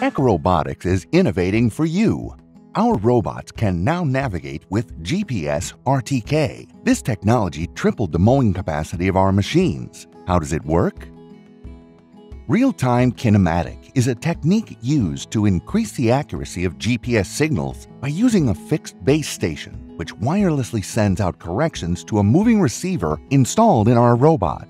EchoRobotics is innovating for you. Our robots can now navigate with GPS RTK. This technology tripled the mowing capacity of our machines. How does it work? Real-time kinematic is a technique used to increase the accuracy of GPS signals by using a fixed base station, which wirelessly sends out corrections to a moving receiver installed in our robot.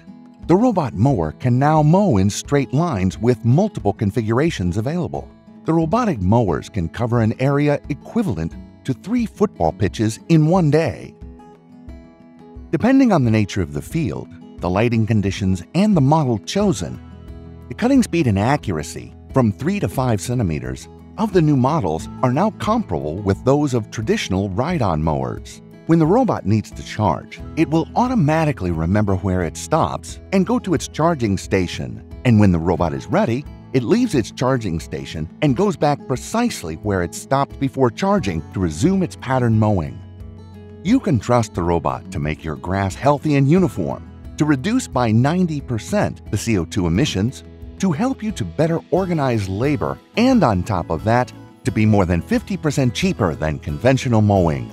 The robot mower can now mow in straight lines with multiple configurations available. The robotic mowers can cover an area equivalent to three football pitches in one day. Depending on the nature of the field, the lighting conditions, and the model chosen, the cutting speed and accuracy from 3 to 5 centimeters of the new models are now comparable with those of traditional ride-on mowers. When the robot needs to charge, it will automatically remember where it stops and go to its charging station. And when the robot is ready, it leaves its charging station and goes back precisely where it stopped before charging to resume its pattern mowing. You can trust the robot to make your grass healthy and uniform, to reduce by 90% the CO2 emissions, to help you to better organize labor, and on top of that, to be more than 50% cheaper than conventional mowing.